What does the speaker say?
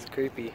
It's creepy.